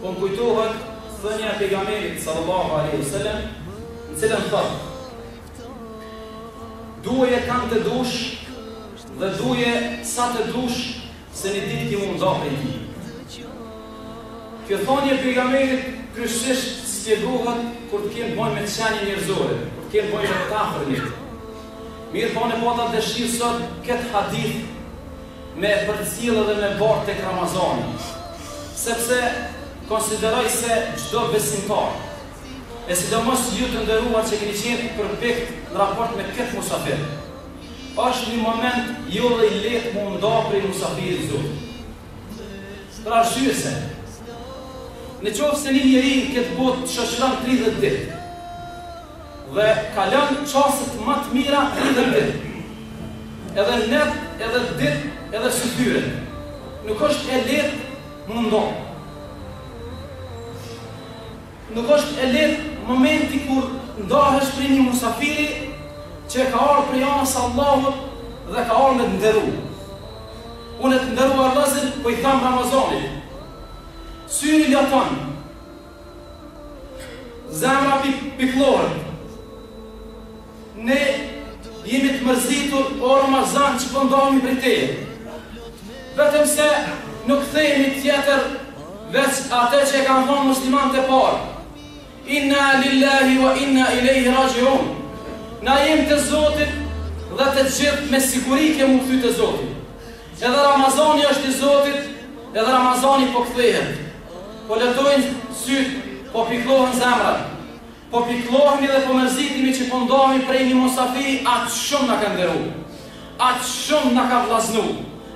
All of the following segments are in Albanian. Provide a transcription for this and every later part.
Po më kujtohet thënia e Pejgamberit sallallahu alejhi ve selem, në cilën thotë, Duje kand të dush dhe duje sa të dush se një ditë ki me u nda prej tij. Kjo thënie e Pejgamberit kryesisht spjegohet kur të kemi të bëjmë me qenien njerëzore, kur të kemi të bëjmë me të afërmit. Mirëpo unë e pata dëshirë sot këtë hadith me e përcjellë edhe me bartë tek Ramazani, sepse konsideroj se çdo besimtar, e sidomos ju të nderuar që keni qenë përpikt në raport me këtë musafir, është një moment jo dhe i lehtë me u nda prej musafirit sot. Për arsye se, në qoftë se një njeri në këtë botë të shoqëron tridhjetë ditë, Dhe kalon çastet ma të mira edhe n'ditë edhe net edhe ditë edhe syfyre nuk është e lehtë me u nda nuk është e lehtë momenti kur ndahesh prej një musafiri që ka ardhë prej anës Allahut dhe ka ardhë me të nderu unë e të nderuar vllazën po i thamë Ramazanit syri loton Zemra pikëllohet. Ne jemi të mërzitur o Ramazan që po ndahemi prej teje. Vetëm se nuk themi tjetër veç atë që e kanë thonë muslimanët e parë. Inna lillahi wa inna ilejhi raxhiun. Na jemi të zotit dhe të gjithë me siguri kemi m'u kthy te zoti. Edhe Ramazani është i zotit edhe Ramazani po kthehet. Po lotojnë sytë, po pikëllohen zemrat. Po pikëllohemi dhe po mërzitemi që po ndahemi prej një musafiri aq shumë na ka nderu. Aq shumë na ka vllaznu.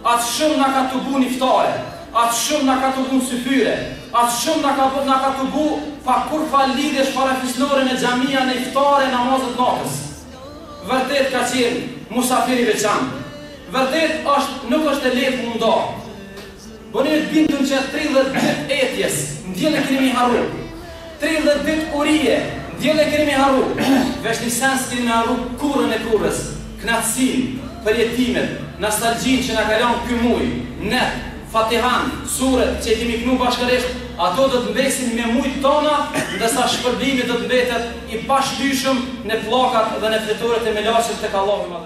Aq shumë na ka tubu n'iftare. Aq shumë na ka tubu në syfyre. Aq shumë na ka na ka tubu pa kurrfarë lidhjesh farefisnore në xhamia në iftare namazet e natës. Vërtet ka qenë musafir i veçantë. Vërtet është nuk është e lehtë me u nda. Bonu i bindun që tridhjetë ditë etjes n'diell e keni me i harru. Tridhjetë ditë urie n'diell e keni me i harru. Veç ni sen s'keni me harru kurrën e kurrës, knaqësinë, përjetimet, nostalgjinë që na ka lanë ky muj, netët, Fatihanë, suret që i kemi knu bashkërisht, ato do të mbesin në mendjet tona, ndërsa shpërblimi do të mbetet i pashlyeshëm në pllakat dhe në fletoret e melaçeve tek Allahu i Madhërishëm.